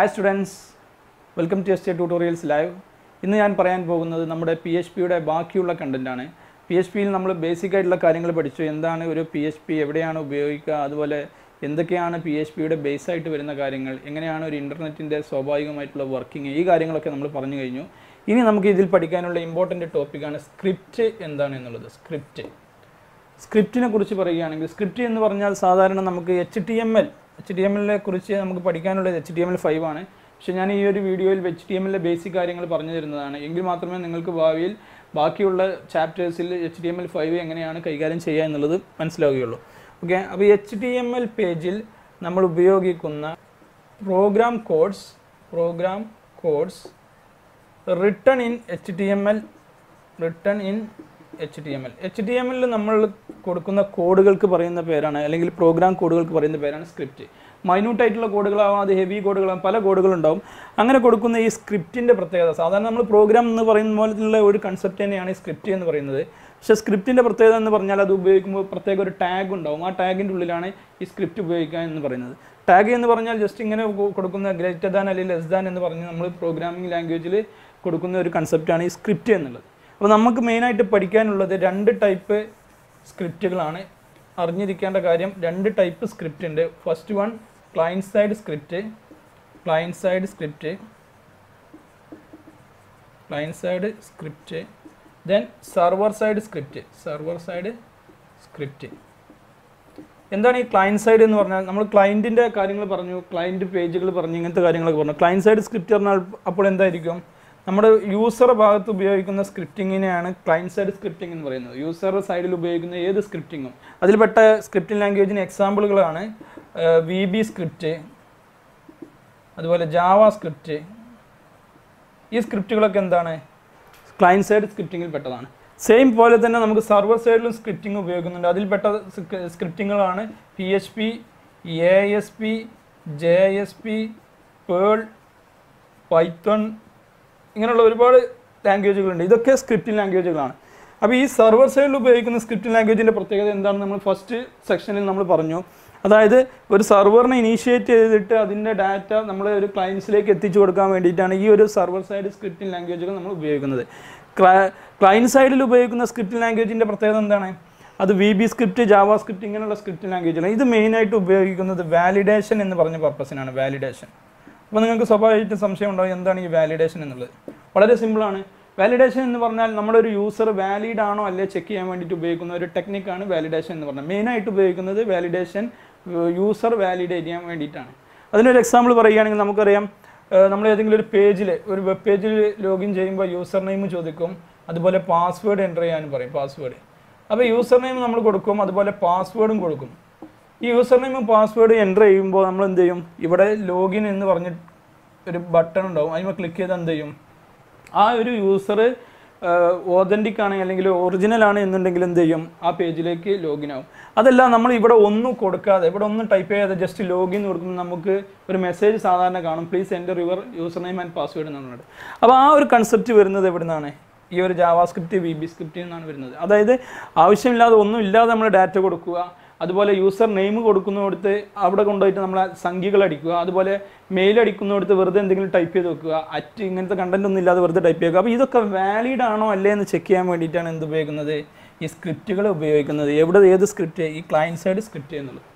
Hi students welcome to S T tutorials live ഇന്ന് ഞാൻ പറയാൻ പോകുന്നത് നമ്മുടെ പി എച്ച് പിയുടെ ബാക്കിയുള്ള കണ്ടന്റാണ് പി എച്ച് പിയിൽ നമ്മൾ ബേസിക് ആയിട്ടുള്ള കാര്യങ്ങൾ പഠിച്ചു. എന്താണ് ഒരു പി എച്ച് പി എവിടെയാണ് ഉപയോഗിക്കുക അതുപോലെ എന്തൊക്കെയാണ് പി എച്ച് പിയുടെ ആയിട്ട് വരുന്ന കാര്യങ്ങൾ എങ്ങനെയാണ് ഒരു ഇന്റർനെറ്റിന്റെ സ്വാഭാവികമായിട്ടുള്ള വർക്കിംഗ് ഈ കാര്യങ്ങളൊക്കെ നമ്മൾ പറഞ്ഞു കഴിഞ്ഞു. ഇനി നമുക്ക് ഇതിൽ പഠിക്കാനുള്ള ഇമ്പോർട്ടന്റ് ടോപ്പിക്കാണ് സ്ക്രിപ്റ്റ് എന്താണ് എന്നുള്ളത്. സ്ക്രിപ്റ്റ് സ്ക്രിപ്റ്റിനെ കുറിച്ച് പറയുകയാണെങ്കിൽ സ്ക്രിപ്റ്റ് എന്ന് പറഞ്ഞാൽ സാധാരണ നമുക്ക് H T M L H D M കുറിച്ച് നമുക്ക് പഠിക്കാനുള്ളത് H D M L five ആണ്. പക്ഷേ ഞാൻ ഈ ഒരു വീഡിയോയിൽ എച്ച് ഡി എം എല്ലിലെ ബേസിക് കാര്യങ്ങൾ പറഞ്ഞു തരുന്നതാണ്. എങ്കിൽ മാത്രമേ നിങ്ങൾക്ക് ഭാവിയിൽ ബാക്കിയുള്ള ചാപ്റ്റേഴ്സിൽ H D M L five എങ്ങനെയാണ് കൈകാര്യം ചെയ്യുക എന്നുള്ളത് മനസ്സിലാവുകയുള്ളൂ. ഓക്കെ അപ്പോൾ എച്ച് ഡി എം എൽ പേജിൽ നമ്മൾ ഉപയോഗിക്കുന്ന program codes program codes written in H T M L written in H T M L H T M എല്ലിൽ നമ്മൾ കൊടുക്കുന്ന കോഡുകൾക്ക് പറയുന്ന പേരാണ് അല്ലെങ്കിൽ പ്രോഗ്രാം കോഡുകൾക്ക് പറയുന്ന പേരാണ് സ്ക്രിപ്റ്റ് മൈന്യൂട്ട് ആയിട്ടുള്ള കോഡുകളാവാം അത് ഹെവി കോഡുകളാവും പല കോഡുകളുണ്ടാവും. അങ്ങനെ കൊടുക്കുന്ന ഈ സ്ക്രിപ്റ്റിന്റെ പ്രത്യേകത സാധാരണ നമ്മൾ പ്രോഗ്രാം എന്ന് പറയുന്ന പോലെയുള്ള ഒരു കൺസെപ്റ്റ് തന്നെയാണ് സ്ക്രിപ്റ്റ് എന്ന് പറയുന്നത്. പക്ഷേ സ്ക്രിപ്റ്റിന്റെ പ്രത്യേകത എന്ന് പറഞ്ഞാൽ അത് ഉപയോഗിക്കുമ്പോൾ പ്രത്യേക ഒരു ടാഗ് ഉണ്ടാവും ആ ടാഗിന്റെ ഉള്ളിലാണ് ഈ സ്ക്രിപ്റ്റ് ഉപയോഗിക്കുക എന്ന് പറയുന്നത്. ടാഗ് എന്ന് പറഞ്ഞാൽ ജസ്റ്റ് ഇങ്ങനെ കൊടുക്കുന്ന ഗ്രേറ്റർ ദാൻ അല്ലെങ്കിൽ ലെസ് ദാൻ എന്ന് പറഞ്ഞ് നമ്മൾ പ്രോഗ്രാമിംഗ് ലാംഗ്വേജിൽ കൊടുക്കുന്ന ഒരു കൺസെപ്റ്റാണ് ഈ സ്ക്രിപ്റ്റ് എന്നുള്ളത്. അപ്പോൾ നമുക്ക് മെയിനായിട്ട് പഠിക്കാനുള്ളത് രണ്ട് ടൈപ്പ് സ്ക്രിപ്റ്റുകളാണ്. അറിഞ്ഞിരിക്കേണ്ട കാര്യം രണ്ട് ടൈപ്പ് സ്ക്രിപ്റ്റ് ഉണ്ട്. First one client side script client side script client side script then server side script server side script എന്താണ് ഈ ക്ലയന്റ് സൈഡ് എന്ന് പറഞ്ഞാൽ? നമ്മൾ ക്ലയന്റിന്റെ കാര്യങ്ങൾ പറഞ്ഞു ക്ലയന്റ് പേജുകൾ പറഞ്ഞു ഇങ്ങനത്തെ കാര്യങ്ങളൊക്കെ പറഞ്ഞു. ക്ലയന്റ് സൈഡ് സ്ക്രിപ്റ്റ് പറഞ്ഞാൽ അപ്പോൾ എന്തായിരിക്കും? നമ്മുടെ യൂസർ ഭാഗത്ത് ഉപയോഗിക്കുന്ന സ്ക്രിപ്റ്റിങ്ങിനെയാണ് ക്ലയന്റ് സൈഡ് സ്ക്രിപ്റ്റിംഗ് എന്ന് പറയുന്നത്. യൂസർ സൈഡിൽ ഉപയോഗിക്കുന്ന ഏത് സ്ക്രിപ്റ്റിങ്ങും അതിൽപ്പെട്ട സ്ക്രിപ്റ്റിംഗ് ലാംഗ്വേജിന് എക്സാമ്പിളുകളാണ് വി ബി സ്ക്രിപ്റ്റ് അതുപോലെ ജാവ സ്ക്രിപ്റ്റ് ഈ സ്ക്രിപ്റ്റുകളൊക്കെ എന്താണ്? ക്ലയന്റ് സൈഡ് സ്ക്രിപ്റ്റിങ്ങിൽ പെട്ടതാണ്. സെയിം പോലെ തന്നെ നമുക്ക് സർവർ സൈഡിലും സ്ക്രിപ്റ്റിംഗ് ഉപയോഗിക്കുന്നുണ്ട്. അതിൽപ്പെട്ട സ്ക്രിപ്റ്റിങ്ങുകളാണ് P H P A S P J S P Perl Python ഇങ്ങനെയുള്ള ഒരുപാട് ലാംഗ്വേജുകളുണ്ട് ഇതൊക്കെ സ്ക്രിപ്റ്റിംഗ് ലാംഗ്വേജുകളാണ് അപ്പോൾ ഈ സെർവർ സൈഡിൽ ഉപയോഗിക്കുന്ന സ്ക്രിപ്റ്റിംഗ് ലാംഗ്വേജിന്റെ പ്രത്യേകത എന്താണെന്ന് നമ്മൾ ഫസ്റ്റ് സെക്ഷനിൽ നമ്മൾ പറഞ്ഞു. അതായത് ഒരു സെർവറിനെ ഇനീഷ്യേറ്റ് ചെയ്തിട്ട് അതിന്റെ ഡാറ്റ നമ്മൾ ഒരു ക്ലയൻസിലേക്ക് എത്തിച്ചു കൊടുക്കാൻ വേണ്ടിയിട്ടാണ് ഈ ഒരു സെർവർ സൈഡ് സ്ക്രിപ്റ്റിംഗ് ലാംഗ്വേജുകൾ നമ്മൾ ഉപയോഗിക്കുന്നത്. ക്ലയന്റ് സൈഡിൽ ഉപയോഗിക്കുന്ന സ്ക്രിപ്റ്റിംഗ് ലാംഗ്വേജിന്റെ പ്രത്യേകത എന്താണ്? അത് V B script Java script ഇങ്ങനെയുള്ള സ്ക്രിപ്റ്റിംഗ് ലാംഗ്വേജുകളാണ് ഇത് മെയിനായിട്ട് ഉപയോഗിക്കുന്നത് വാലിഡേഷൻ എന്ന് പറഞ്ഞ പർപ്പസിനാണ് വാലിഡേഷൻ അപ്പോൾ നിങ്ങൾക്ക് സ്വാഭാവികമായിട്ട് സംശയം ഉണ്ടാവും എന്താണ് ഈ വാലിഡേഷൻ എന്നുള്ളത്. വളരെ സിമ്പിളാണ് വാലിഡേഷൻ എന്ന് പറഞ്ഞാൽ നമ്മുടെ ഒരു യൂസർ വാലിഡ് ആണോ അല്ലേ ചെക്ക് ചെയ്യാൻ വേണ്ടിയിട്ട് ഉപയോഗിക്കുന്ന ഒരു ടെക്നിക്കാണ് വാലിഡേഷൻ എന്ന് പറഞ്ഞാൽ മെയിനായിട്ട് ഉപയോഗിക്കുന്നത് വാലിഡേഷൻ യൂസർ വാലിഡേറ്റ് ചെയ്യാൻ വേണ്ടിയിട്ടാണ്. അതിനൊരു എക്സാമ്പിൾ പറയുകയാണെങ്കിൽ നമുക്കറിയാം നമ്മൾ ഏതെങ്കിലും ഒരു പേജിൽ ഒരു വെബ് പേജിൽ ലോഗിൻ ചെയ്യുമ്പോൾ യൂസർ നെയിം ചോദിക്കും അതുപോലെ പാസ്വേഡ് എന്റർ ചെയ്യാനും പറയും പാസ്വേഡ് അപ്പോൾ യൂസർ നെയിം നമ്മൾ കൊടുക്കും അതുപോലെ പാസ്വേഡും കൊടുക്കും. ഈ യൂസർ നെയിം പാസ്വേഡ് എന്റർ ചെയ്യുമ്പോൾ നമ്മൾ എന്ത് ചെയ്യും? ഇവിടെ ലോഗിൻ എന്ന് പറഞ്ഞ ഒരു ബട്ടൺ ഉണ്ടാവും. അതിന് ക്ലിക്ക് ചെയ്താൽ എന്ത് ചെയ്യും? ആ ഒരു യൂസർ ഓതന്റിക് ആണ് അല്ലെങ്കിൽ ഒറിജിനൽ ആണ് എന്നുണ്ടെങ്കിൽ എന്ത് ചെയ്യും? ആ പേജിലേക്ക് ലോഗിൻ ആവും. അതല്ല നമ്മൾ ഇവിടെ ഒന്നും കൊടുക്കാതെ ഇവിടെ ഒന്നും ടൈപ്പ് ചെയ്യാതെ ജസ്റ്റ് ലോഗിൻ കൊടുക്കുമ്പോൾ നമുക്ക് ഒരു മെസ്സേജ് സാധാരണ കാണും. Please enter your user name and password എന്നുള്ളത് അപ്പോൾ ആ ഒരു കൺസെപ്റ്റ് വരുന്നത് എവിടെ നിന്നാണ് ഈ ഒരു ജാവാസ്ക്രിപ്റ്റ് വി ബി സ്ക്രിപ്റ്റിൽ നിന്നാണ് വരുന്നത്. അതായത് ആവശ്യമില്ലാതെ ഒന്നും ഇല്ലാതെ നമ്മൾ ഡാറ്റ കൊടുക്കുക. അതുപോലെ യൂസർ നെയിം കൊടുക്കുന്നിടത്ത് അവിടെ കൊണ്ടുപോയിട്ട് നമ്മൾ സംഖ്യകൾ അടിക്കുക അതുപോലെ മെയിൽ അടിക്കുന്നിടത്ത് വെറുതെ എന്തെങ്കിലും ടൈപ്പ് ചെയ്ത് വെക്കുക അറ്റ് ഇങ്ങനത്തെ കണ്ടന്റ് ഒന്നും ഇല്ലാതെ വെറുതെ ടൈപ്പ് ചെയ്യുക. അപ്പോൾ ഇതൊക്കെ വാലിഡ് ആണോ അല്ലേ എന്ന് ചെക്ക് ചെയ്യാൻ വേണ്ടിയിട്ടാണ് എന്ത് ഉപയോഗിക്കുന്നത്? ഈ സ്ക്രിപ്റ്റുകൾ ഉപയോഗിക്കുന്നത്. എവിടെ ഏത് സ്ക്രിപ്റ്റ് ഈ ക്ലയന്റ് സൈഡ് സ്ക്രിപ്റ്റ് എന്നുള്ളത്.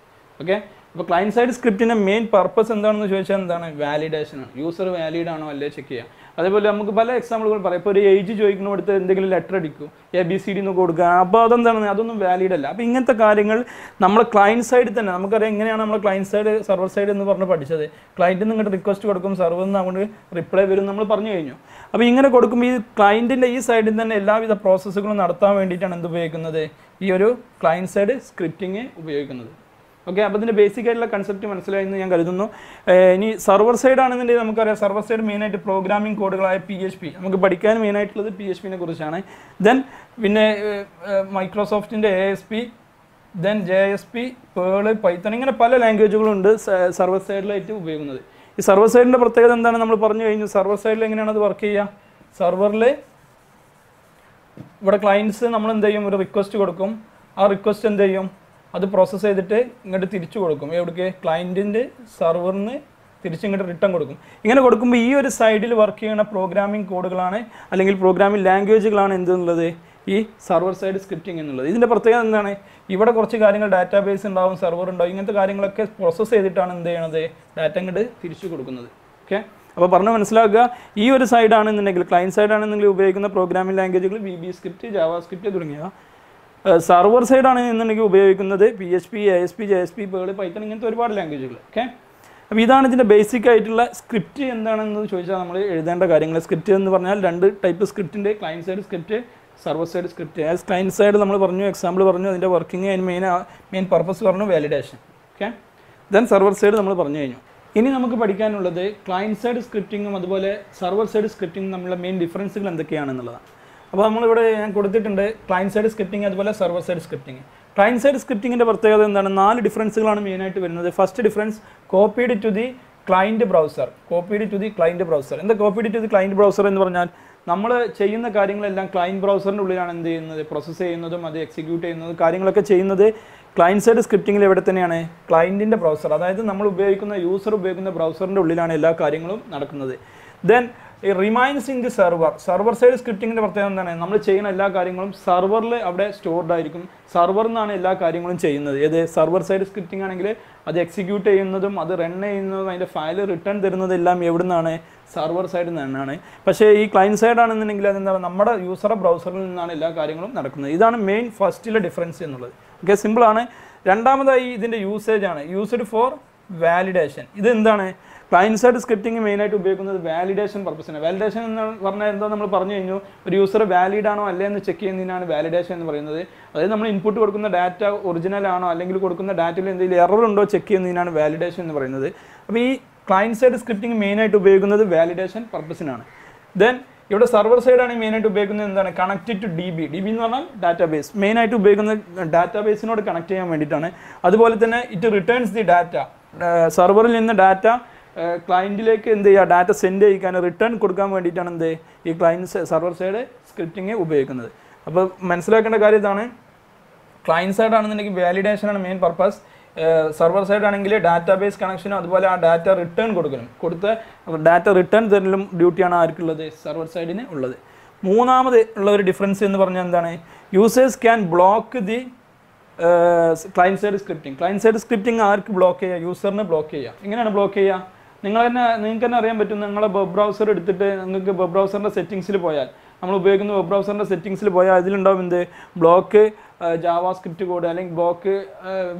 ഓക്കെ അപ്പോൾ ക്ലയന്റ് സൈഡ് സ്ക്രിപ്റ്റിന്റെ മെയിൻ പർപ്പസ് എന്താണെന്ന് ചോദിച്ചാൽ എന്താണ്? വാലിഡേഷൻ ആണ്. യൂസർ വാലിഡ് ആണോ അല്ലേ ചെക്ക് ചെയ്യുക. അതേപോലെ നമുക്ക് പല എക്സാമ്പിളുകൾ പറയാം. ഇപ്പോൾ ഒരു ഏജ് ചോദിക്കുന്നിടത്ത് എന്തെങ്കിലും ലെറ്റർ അടിക്കും. എ ബി സി ഡി എന്ന് കൊടുക്കുക. അപ്പോൾ അതെന്താണ്? അതൊന്നും വാലിഡ് അല്ല. അപ്പോൾ ഇങ്ങനത്തെ കാര്യങ്ങൾ നമ്മൾ ക്ലയന്റ് സൈഡിൽ തന്നെ. നമുക്കറിയാം എങ്ങനെയാണ് നമ്മൾ ക്ലയന്റ് സൈഡ് സർവർ സൈഡ് എന്ന് പറഞ്ഞ് പഠിച്ചത്. ക്ലയന്റിൽ നിന്ന് ഇങ്ങോട്ട് റിക്വസ്റ്റ് കൊടുക്കും. സർവറിൽ നിന്ന് അങ്ങോട്ട് റിപ്ലൈ വരും നമ്മൾ പറഞ്ഞു കഴിഞ്ഞു. അപ്പോൾ ഇങ്ങനെ കൊടുക്കുമ്പോൾ ഈ ക്ലയന്റിന്റെ ഈ സൈഡിൽ തന്നെ എല്ലാവിധ പ്രോസസ്സുകളും നടത്താൻ വേണ്ടിയിട്ടാണ് എന്ത് ഉപയോഗിക്കുന്നത്? ഈ ഒരു ക്ലയന്റ് സൈഡ് സ്ക്രിപ്റ്റിങ് ഉപയോഗിക്കുന്നത്. ഓക്കെ അപ്പോൾ ഇതിന്റെ ബേസിക് ആയിട്ടുള്ള കൺസെപ്റ്റ് മനസ്സിലായി എന്ന് ഞാൻ കരുതുന്നു. ഇനി സർവർ സൈഡ് ആണെന്നുണ്ടെങ്കിൽ നമുക്കറിയാം സർവർ സൈഡ് മെയിനായിട്ട് പ്രോഗ്രാമിംഗ് കോഡുകളായ പി എച്ച് പി നമുക്ക് പഠിക്കാൻ മെയിനായിട്ടുള്ളത് പി എച്ച് പിനെ കുറിച്ചാണ്. ദെൻ പിന്നെ മൈക്രോസോഫ്റ്റിന്റെ A S P then J S P Perl Python ഇങ്ങനെ പല ലാംഗ്വേജുകളുണ്ട് സർവർ സൈഡിലായിട്ട് ഉപയോഗിക്കുന്നത്. ഈ സർവർ സൈഡിന്റെ പ്രത്യേകത എന്താണ് നമ്മൾ പറഞ്ഞു കഴിഞ്ഞു. സർവർ സൈഡിൽ എങ്ങനെയാണ് അത് വർക്ക് ചെയ്യുക? സർവറിൽ ഇവിടെ ക്ലയൻസ് നമ്മൾ എന്ത് ചെയ്യും? ഒരു റിക്വസ്റ്റ് കൊടുക്കും. ആ റിക്വസ്റ്റ് എന്ത് ചെയ്യും? അത് പ്രോസസ്സ് ചെയ്തിട്ട് ഇങ്ങോട്ട് തിരിച്ചു കൊടുക്കും. എവിടേക്ക്? ക്ലയന്റിന്റെ സെർവറിന് തിരിച്ചിങ്ങോട്ട് റിട്ടേൺ കൊടുക്കും. ഇങ്ങനെ കൊടുക്കുമ്പോൾ ഈ ഒരു സൈഡിൽ വർക്ക് ചെയ്യുന്ന പ്രോഗ്രാമിംഗ് കോഡുകളാണ് അല്ലെങ്കിൽ പ്രോഗ്രാമിംഗ് ലാംഗ്വേജുകളാണ് എന്തെന്നുള്ളത് ഈ സെർവർ സൈഡ് സ്ക്രിപ്റ്റിംഗ് എന്നുള്ളത്. ഇതിന്റെ പ്രത്യേകത എന്താണ്? ഇവിടെ കുറച്ച് കാര്യങ്ങൾ ഡാറ്റാബേസ് ഉണ്ടാവും സെർവർ ഉണ്ടാവും ഇങ്ങനത്തെ കാര്യങ്ങളൊക്കെ പ്രോസസ്സ് ചെയ്തിട്ടാണ് എന്ത് ചെയ്യണത്? ഡാറ്റ ഇങ്ങോട്ട് തിരിച്ചു കൊടുക്കുന്നത്. ഓക്കെ അപ്പോൾ പറഞ്ഞ് മനസ്സിലാക്കുക ഈ ഒരു സൈഡാണെന്നുണ്ടെങ്കിൽ ക്ലയന്റ് സൈഡാണെന്നുണ്ടെങ്കിൽ ഉപയോഗിക്കുന്ന പ്രോഗ്രാമിംഗ് ലാംഗ്വേജുകൾ V B script JavaScript തുടങ്ങിയ സർവർ സൈഡാണ് എന്നുണ്ടെങ്കിൽ ഉപയോഗിക്കുന്നത് P H P A S P J S P Perl Python ഇങ്ങനത്തെ ഒരുപാട് ലാംഗ്വേജുകൾ ഓക്കെ അപ്പോൾ ഇതാണ് ഇതിന്റെ ബേസിക് ആയിട്ടുള്ള സ്ക്രിപ്റ്റ് എന്താണെന്ന് ചോദിച്ചാൽ നമ്മൾ എഴുതേണ്ട കാര്യങ്ങൾ സ്ക്രിപ്റ്റ് എന്ന് പറഞ്ഞാൽ രണ്ട് type സ്ക്രിപ്റ്റിന്റെ client side script server side script as client side നമ്മൾ പറഞ്ഞു എക്സാമ്പിൾ പറഞ്ഞു അതിന്റെ വർക്കിംഗ് അതിന് മെയിൻ മെയിൻ പർപ്പസ് പറഞ്ഞു validation okay then server side നമ്മൾ പറഞ്ഞു കഴിഞ്ഞു. ഇനി നമുക്ക് പഠിക്കാനുള്ളത് ക്ലയന്റ് സൈഡ് സ്ക്രിപ്റ്റിങ്ങും അതുപോലെ സർവർ സൈഡ് സ്ക്രിപ്റ്റിങ്ങും തമ്മിലുള്ള മെയിൻ ഡിഫറൻസുകൾ എന്തൊക്കെയാണെന്നുള്ളതാണ്. അപ്പോൾ നമ്മളിവിടെ ഞാൻ കൊടുത്തിട്ടുണ്ട് ക്ലയന്റ് സൈഡ് സ്ക്രിപ്റ്റിംഗ് അതുപോലെ server side scripting client side സ്ക്രിപ്റ്റിങ്ങിന്റെ പ്രത്യേകത എന്താണ്? നാല് ഡിഫറൻസുകളാണ് മെയിനായിട്ട് വരുന്നത്. First difference copied to the client browser copied to the client browser എന്താ copied to the client browser എന്ന് പറഞ്ഞാൽ നമ്മൾ ചെയ്യുന്ന കാര്യങ്ങളെല്ലാം ക്ലയന്റ് ബ്രൗസറിന്റെ ഉള്ളിലാണ് എന്ത് ചെയ്യുന്നത്? പ്രോസസ്സ് ചെയ്യുന്നതും അത് എക്സിക്യൂട്ട് ചെയ്യുന്നതും കാര്യങ്ങളൊക്കെ ചെയ്യുന്നത് ക്ലയന്റ് സൈഡ് സ്ക്രിപ്റ്റിങ്ങിൽ എവിടെ തന്നെയാണ്? ക്ലയന്റിന്റെ ബ്രൗസർ അതായത് നമ്മൾ ഉപയോഗിക്കുന്ന യൂസർ ഉപയോഗിക്കുന്ന ബ്രൗസറിന്റെ ഉള്ളിലാണ് എല്ലാ കാര്യങ്ങളും നടക്കുന്നത്. Then remains in the server server side സ്ക്രിപ്റ്റിങ്ങിന്റെ പ്രത്യേകത എന്താണ്? നമ്മൾ ചെയ്യുന്ന എല്ലാ കാര്യങ്ങളും സെർവറിൽ അവിടെ സ്റ്റോർഡ് ആയിരിക്കും. സെർവറിൽ നിന്നാണ് എല്ലാ കാര്യങ്ങളും ചെയ്യുന്നത്. ഏത്? സെർവർ സൈഡ് സ്ക്രിപ്റ്റിംഗ് ആണെങ്കിൽ അത് എക്സിക്യൂട്ട് ചെയ്യുന്നതും അത് റൺ ചെയ്യുന്നതും അതിന്റെ ഫയൽ റിട്ടേൺ തരുന്നതെല്ലാം എവിടെ നിന്നാണ് സെർവർ സൈഡിൽ നിന്നാണ് പക്ഷേ ഈ ക്ലയന്റ് സൈഡ് ആണെന്നുണ്ടെങ്കിൽ അതെന്താണ് നമ്മുടെ യൂസറുടെ ബ്രൗസറിൽ നിന്നാണ് എല്ലാ കാര്യങ്ങളും നടക്കുന്നത്. ഇതാണ് മെയിൻ ഫസ്റ്റിലെ ഡിഫറൻസ് എന്നുള്ളത്. ഓക്കെ സിമ്പിളാണ് രണ്ടാമതായി ഇതിന്റെ യൂസേജ് ആണ്. യൂസ്ഡ് ഫോർ വാലിഡേഷൻ ഇത് എന്താണ് ക്ലയന്റ് സൈഡ് സ്ക്രിപ്റ്റിംഗ് മെയിനായിട്ട് ഉപയോഗിക്കുന്നത് വാലിഡേഷൻ പർപ്പസിന് വാലിഡേഷൻ എന്ന് പറഞ്ഞാൽ എന്താ നമ്മൾ പറഞ്ഞു കഴിഞ്ഞു? ഒരു യൂസർ വാലിഡ് ആണോ അല്ലേ എന്ന് ചെക്ക് ചെയ്യുന്നതിനാണ് വാലിഡേഷൻ എന്ന് പറയുന്നത്. അതായത് നമ്മൾ ഇൻപുട്ട് കൊടുക്കുന്ന ഡാറ്റ ഒറിജിനൽ ആണോ അല്ലെങ്കിൽ കൊടുക്കുന്ന ഡാറ്റയിൽ എന്തെങ്കിലും എറർ ഉണ്ടോ ചെക്ക് ചെയ്യുന്നതിനാണ് വാലിഡേഷൻ എന്ന് പറയുന്നത്. അപ്പോൾ ഈ ക്ലയന്റ് സൈഡ് സ്ക്രിപ്റ്റിംഗ് മെയിനായിട്ട് ഉപയോഗിക്കുന്നത് വാലിഡേഷൻ പർപ്പസിനാണ് ദെൻ ഇവിടെ സർവർ സൈഡാണ് മെയിനായിട്ട് ഉപയോഗിക്കുന്നത് എന്താണ്? Connected to D B D B എന്ന് പറഞ്ഞാൽ ഡാറ്റാബേസ് മെയിനായിട്ട് ഉപയോഗിക്കുന്നത് ഡാറ്റാബേസിനോട് കണക്ട് ചെയ്യാൻ വേണ്ടിയിട്ടാണ്. അതുപോലെ തന്നെ ഇറ്റ് റിട്ടേൺസ് ദി ഡാറ്റ സെർവറിൽ നിന്ന് ഡാറ്റ ക്ലയന്റിലേക്ക് എന്ത് ചെയ്യുക? ഡാറ്റ സെൻഡ് ചെയ്യിക്കാൻ റിട്ടേൺ കൊടുക്കാൻ വേണ്ടിയിട്ടാണ് എന്ത് ഈ ക്ലയന്റ് സെർവർ സൈഡ് സ്ക്രിപ്റ്റിംഗ് ഉപയോഗിക്കുന്നത്. അപ്പോൾ മനസ്സിലാക്കേണ്ട കാര്യം ഇതാണ്. ക്ലയന്റ് സൈഡ് ആണെന്നുണ്ടെങ്കിൽ വാലിഡേഷൻ ആണ് മെയിൻ പർപ്പസ് സെർവർ സൈഡ് ആണെങ്കിൽ ഡാറ്റാബേസ് കണക്ഷനും അതുപോലെ ആ ഡാറ്റ റിട്ടേൺ കൊടുക്കലും കൊടുത്ത ഡാറ്റ റിട്ടേൺ തരലും ഡ്യൂട്ടിയാണ് ആർക്കുള്ളത്? സെർവർ സൈഡിന് ഉള്ളത്. മൂന്നാമത് ഉള്ള ഒരു ഡിഫറൻസ് എന്ന് പറഞ്ഞാൽ എന്താണ്? Users can block the client side scripting client side scripting arc block ചെയ്യുക? യൂസറിനെ ബ്ലോക്ക് ചെയ്യുക. എങ്ങനെയാണ് ബ്ലോക്ക് ചെയ്യുക? നിങ്ങൾ തന്നെ നിങ്ങൾക്ക് തന്നെ അറിയാൻ പറ്റും നിങ്ങളെ വെബ് ബ്രൗസർ എടുത്തിട്ട് നിങ്ങൾക്ക് വെബ് ബ്രൗസറിന്റെ സെറ്റിങ്സിൽ പോയാൽ. നമ്മൾ ഉപയോഗിക്കുന്ന വെബ് ബ്രൗസറിന്റെ സെറ്റിങ്സിൽ പോയാൽ അതിലുണ്ടാവും എന്ത്? ബ്ലോക്ക് ജാവാ സ്ക്രിപ്റ്റ് കോഡ് അല്ലെങ്കിൽ block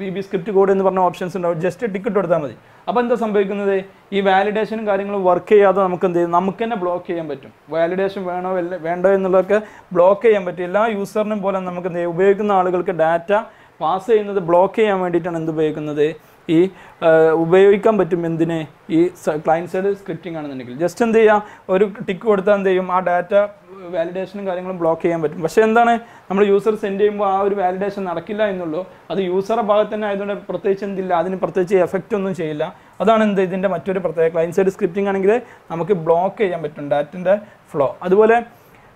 V B script code എന്ന് പറഞ്ഞ ഓപ്ഷൻസ് ഉണ്ടാവും. ജസ്റ്റ് ടിക്കറ്റ് കൊടുത്താൽ മതി. അപ്പോൾ എന്താ സംഭവിക്കുന്നത്? ഈ വാലിഡേഷനും കാര്യങ്ങളും വർക്ക് ചെയ്യാതെ നമുക്ക് എന്ത് ചെയ്യും? നമുക്ക് തന്നെ ബ്ലോക്ക് ചെയ്യാൻ പറ്റും. വാലിഡേഷൻ വേണോ വേണ്ടോ എന്നുള്ളതൊക്കെ ബ്ലോക്ക് ചെയ്യാൻ പറ്റും. എല്ലാ യൂസറിനും പോലെ നമുക്ക് എന്ത് ഉപയോഗിക്കുന്ന ആളുകൾക്ക് ഡാറ്റ പാസ് ചെയ്യുന്നത് ബ്ലോക്ക് ചെയ്യാൻ വേണ്ടിയിട്ടാണ് എന്ത് ഉപയോഗിക്കുന്നത്? ഈ ഉപയോഗിക്കാൻ പറ്റും എന്തിനെ? ഈ ക്ലയന്റ് സൈഡ് സ്ക്രിപ്റ്റിംഗ് ആണെന്നുണ്ടെങ്കിൽ. ജസ്റ്റ് എന്ത് ചെയ്യുക ഒരു ടിക്ക് കൊടുത്താൽ എന്ത് ചെയ്യും? ആ ഡാറ്റ വാലിഡേഷനും കാര്യങ്ങളും ബ്ലോക്ക് ചെയ്യാൻ പറ്റും. പക്ഷേ എന്താണ്? നമ്മൾ യൂസർ സെൻഡ് ചെയ്യുമ്പോൾ ആ ഒരു വാലിഡേഷൻ നടക്കില്ല എന്നുള്ളൂ. അത് യൂസറുടെ ഭാഗത്ത് തന്നെ ആയതുകൊണ്ട് പ്രത്യേകിച്ച് എന്തില്ല? അതിന് പ്രത്യേകിച്ച് എഫക്റ്റ് ഒന്നും ചെയ്യില്ല. അതാണ് എന്ത്? ഇതിന്റെ മറ്റൊരു പ്രത്യേക ക്ലയന്റ് സൈഡ് സ്ക്രിപ്റ്റിംഗ് ആണെങ്കിൽ നമുക്ക് ബ്ലോക്ക് ചെയ്യാൻ പറ്റും ഡാറ്റിന്റെ ഫ്ലോ അതുപോലെ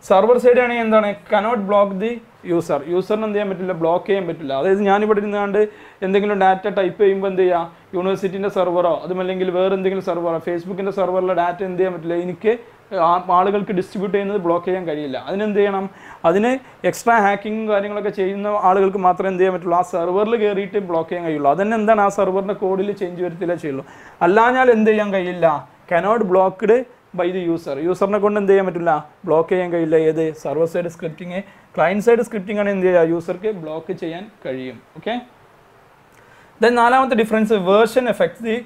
സർവർ സൈഡ് ആണെങ്കിൽ എന്താണ്? Cannot block the user. യൂസറിന് എന്ത് ചെയ്യാൻ പറ്റില്ല ബ്ലോക്ക് ചെയ്യാൻ പറ്റില്ല. അതായത് ഞാനിവിടെ ഇരുന്നാണ്ട് എന്തെങ്കിലും ഡാറ്റ ടൈപ്പ് ചെയ്യുമ്പോൾ എന്ത് ചെയ്യുക യൂണിവേഴ്സിറ്റിന്റെ സെർവറോ അതുമല്ലെങ്കിൽ വേറെ എന്തെങ്കിലും സെർവറോ ഫേസ്ബുക്കിന്റെ സെർവറിലെ ഡാറ്റ എന്ത് ചെയ്യാൻ പറ്റില്ല? എനിക്ക് ആളുകൾക്ക് ഡിസ്ട്രിബ്യൂട്ട് ചെയ്യുന്നത് ബ്ലോക്ക് ചെയ്യാൻ കഴിയില്ല. അതിനെന്ത് ചെയ്യണം? അതിന് എക്സ്ട്രാ ഹാക്കിങ്ങും കാര്യങ്ങളൊക്കെ ചെയ്യുന്ന ആളുകൾക്ക് മാത്രമേ എന്ത് ചെയ്യാൻ പറ്റുള്ളൂ. ആ സെർവറിൽ കയറിയിട്ട് ബ്ലോക്ക് ചെയ്യാൻ കഴിയുള്ളൂ. അതന്നെ എന്താണ് ആ സെർവറിന്റെ കോഡിൽ ചേഞ്ച് വരുത്തില്ല ചെയ്യുള്ളൂ. അല്ലാഞ്ഞാൽ എന്ത് ചെയ്യാൻ കഴിയില്ല? Cannot blocked by the user യൂസറിനെ കൊണ്ട് എന്ത് ചെയ്യാൻ പറ്റില്ല? ബ്ലോക്ക് ചെയ്യാൻ കഴിയില്ല. ഏത്? Server side scripting client side scripting ആണ് എന്ത് ചെയ്യുക? യൂസർക്ക് ബ്ലോക്ക് ചെയ്യാൻ കഴിയും. ഓക്കെ ദെൻ നാലാമത്തെ ഡിഫറൻസ് വേർഷൻ എഫക്ട് ദി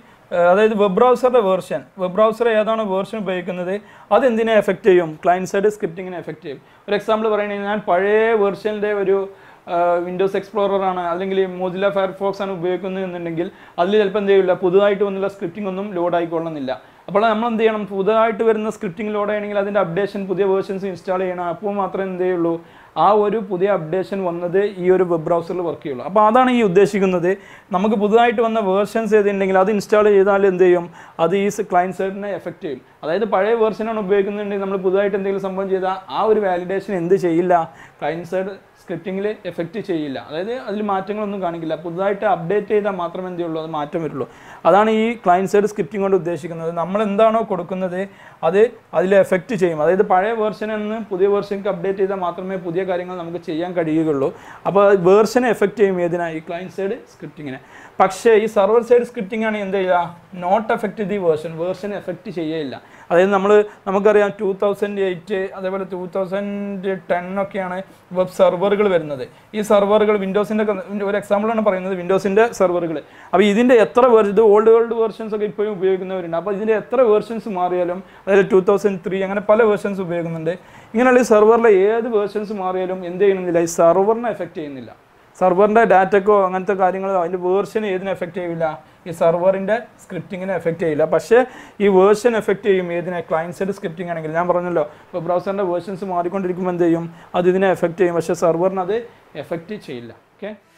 അതായത് വെബ് ബ്രൗസറുടെ വേർഷൻ വെബ് ബ്രൗസർ ഏതാണ് വേർഷൻ ഉപയോഗിക്കുന്നത്? അത് എന്തിനെ എഫക്റ്റ് ചെയ്യും? ക്ലയന്റ് സൈഡ് സ്ക്രിപ്റ്റിങ്ങിനെ എഫക്റ്റ് ചെയ്യും. ഒരു എക്സാമ്പിൾ പറയുകയാണെങ്കിൽ ഞാൻ പഴയ വേർഷന്റെ ഒരു വിൻഡോസ് എക്സ്പ്ലോറർ ആണ്. അല്ലെങ്കിൽ മോജില ഫയർഫോക്സ് ആണ് ഉപയോഗിക്കുന്നത് എന്നുണ്ടെങ്കിൽ അതിൽ ചിലപ്പോൾ എന്ത് ചെയ്യില്ല? പുതുതായിട്ട് വന്നുള്ള സ്ക്രിപ്റ്റിംഗ് ഒന്നും ലോഡ് ആയിക്കൊള്ളുന്നില്ല. അപ്പോൾ നമ്മൾ എന്ത് ചെയ്യണം? പുതുതായിട്ട് വരുന്ന സ്ക്രിപ്റ്റിംഗ് ലോഡ് ആണെങ്കിൽ അതിന്റെ അപ്ഡേഷൻ പുതിയ വേർഷൻസ് ഇൻസ്റ്റാൾ ചെയ്യണം. അപ്പോൾ മാത്രമേ എന്ത് ചെയ്യുള്ളൂ? ആ ഒരു പുതിയ അപ്ഡേഷൻ വന്നത് ഈ ഒരു വെബ് ബ്രൗസറിൽ വർക്ക് ചെയ്യുള്ളൂ. അപ്പോൾ അതാണ് ഈ ഉദ്ദേശിക്കുന്നത്. നമുക്ക് പുതുതായിട്ട് വന്ന വേർഷൻസ് ഏതുണ്ടെങ്കിൽ അത് ഇൻസ്റ്റാൾ ചെയ്താൽ എന്ത് ചെയ്യും? അത് ഈ ക്ലയന്റ് സൈഡിനെ എഫക്റ്റ് ചെയ്യും. അതായത് പഴയ വേർഷനാണ് ഉപയോഗിക്കുന്നുണ്ടെങ്കിൽ നമ്മൾ പുതുതായിട്ട് എന്തെങ്കിലും സംഭവം ചെയ്താൽ ആ ഒരു വാലിഡേഷൻ എന്ത് ചെയ്യില്ല? ക്ലയന്റ് സൈഡ് സ്ക്രിപ്റ്റിങ്ങിൽ എഫക്റ്റ് ചെയ്യില്ല. അതായത് അതിൽ മാറ്റങ്ങളൊന്നും കാണിക്കില്ല. പുതുതായിട്ട് അപ്ഡേറ്റ് ചെയ്താൽ മാത്രമേ എന്തേ ഉള്ളൂ അത് മാറ്റം വരുള്ളൂ. അതാണ് ഈ ക്ലയന്റ് സൈഡ് സ്ക്രിപ്റ്റിംഗ് കൊണ്ട് ഉദ്ദേശിക്കുന്നത്. നമ്മൾ എന്താണോ കൊടുക്കുന്നത് അത് അതിൽ എഫക്റ്റ് ചെയ്യും. അതായത് പഴയ വേർഷനിൽ നിന്ന് പുതിയ വേർഷനിലേക്ക് അപ്ഡേറ്റ് ചെയ്താൽ മാത്രമേ പുതിയ കാര്യങ്ങൾ നമുക്ക് ചെയ്യാൻ കഴിയുകയുള്ളൂ. അപ്പോൾ വേർഷനെ എഫക്റ്റ് ചെയ്യും ഏതിനാ? ഈ ക്ലയന്റ് സൈഡ് സ്ക്രിപ്റ്റിങ്ങിനെ പക്ഷേ ഈ സർവർ സൈഡ് സ്ക്രിപ്റ്റിംഗ് ആണ് എന്ത് ചെയ്യുക? Not effect the version version effect ചെയ്യയില്ല. അതായത് നമ്മൾ നമുക്കറിയാം ടൂ തൗസൻഡ് എയ്റ്റ് അതേപോലെ ടൂ തൗസൻഡ് ടെൻ ഒക്കെയാണ് വെബ് സെർവറുകൾ വരുന്നത്. ഈ സെർവറുകൾ വിൻഡോസിന്റെ ഒരു എക്സാമ്പിളാണ് പറയുന്നത് വിൻഡോസിന്റെ സെർവറുകൾ അപ്പോൾ ഇതിന്റെ എത്ര വേർഷൻ ഇത് ഓൾഡ് വേൾഡ് വേർഷൻസ് ഒക്കെ ഇപ്പോഴും ഉപയോഗിക്കുന്നവരുണ്ട്. അപ്പോൾ ഇതിന്റെ എത്ര വേർഷൻസ് മാറിയാലും അതായത് ടൂ തൗസൻഡ് ത്രീ അങ്ങനെ പല വേർഷൻസ് ഉപയോഗിക്കുന്നുണ്ട്. ഇങ്ങനെയുള്ള ഈ സെർവറിലെ ഏത് വേർഷൻസ് മാറിയാലും എന്ത് ചെയ്യുന്നില്ല ഈ സെർവറിനെ എഫക്റ്റ് ചെയ്യുന്നില്ല. സെർവറിന്റെ ഡാറ്റക്കോ അങ്ങനത്തെ കാര്യങ്ങളോ അതിന്റെ വേർഷൻ ഏതിനെ എഫക്റ്റ് ചെയ്യില്ല. ഈ സെർവറിന്റെ സ്ക്രിപ്റ്റിങ്ങിനെ എഫക്റ്റ് ചെയ്യില്ല. പക്ഷേ ഈ വേർഷൻ എഫക്റ്റ് ചെയ്യും. ഏതിനെ? ക്ലയന്റ് സ്ക്രിപ്റ്റിംഗ് ആണെങ്കിൽ ഞാൻ പറഞ്ഞല്ലോ ഇപ്പോൾ ബ്രൗസറിന്റെ വേർഷൻസ് മാറിക്കൊണ്ടിരിക്കുമ്പോൾ എന്ത് ചെയ്യും? അത് ഇതിനെ എഫക്റ്റ് ചെയ്യും. പക്ഷേ സെർവറിന് അത് എഫക്റ്റ് ചെയ്യില്ല. ഓക്കെ